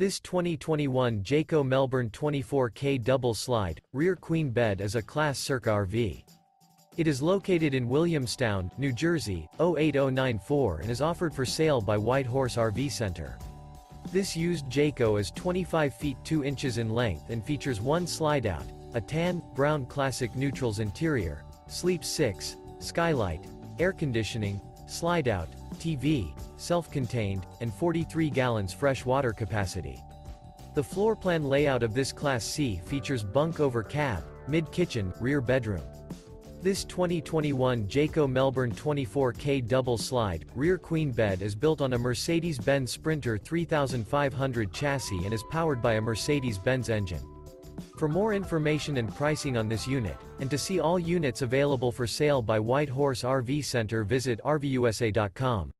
This 2021 Jayco Melbourne 24K double slide, rear queen bed is a Class C RV. It is located in Williamstown, New Jersey, 08094 and is offered for sale by White Horse RV Center. This used Jayco is 25 feet 2 inches in length and features one slide out, a tan, brown classic neutrals interior, sleep 6, skylight, air conditioning, slide out, TV, self-contained, and 43 gallons fresh water capacity. The floor plan layout of this Class C features bunk over cab, mid-kitchen, rear bedroom. This 2021 Jayco Melbourne 24K double slide, rear queen bed is built on a Mercedes-Benz Sprinter 3500 chassis and is powered by a Mercedes-Benz engine. For more information and pricing on this unit, and to see all units available for sale by White Horse RV Center visit RVUSA.com.